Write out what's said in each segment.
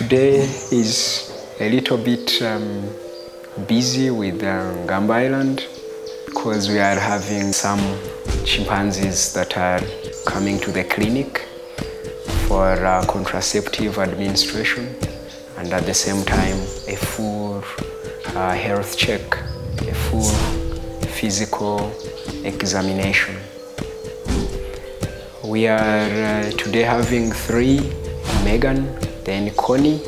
is a little bit um, busy with uh, Ngamba Island because we are having some chimpanzees that are coming to the clinic for uh, contraceptive administration and at the same time a full uh, health check, a full physical examination. We are uh, today having three, Megan, then Connie,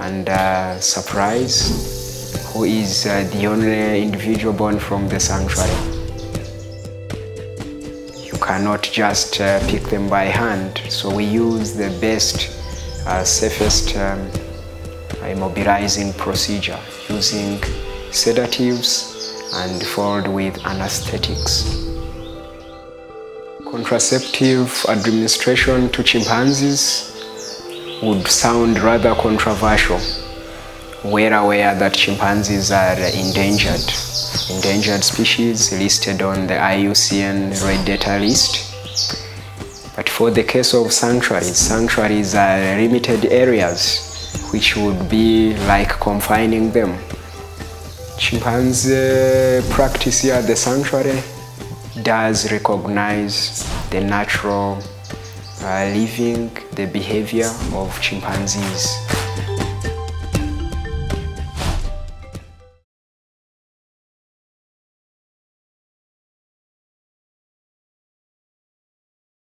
and uh, Surprise, who is uh, the only individual born from the sanctuary. You cannot just uh, pick them by hand, so we use the best, uh, safest um, immobilizing procedure using sedatives and followed with anesthetics. Contraceptive administration to chimpanzees would sound rather controversial. We're aware that chimpanzees are endangered, endangered species listed on the IUCN Red Data list. But for the case of sanctuaries, sanctuaries are limited areas which would be like confining them. Chimpanzee practice here at the sanctuary does recognize the natural uh, living the behavior of chimpanzees.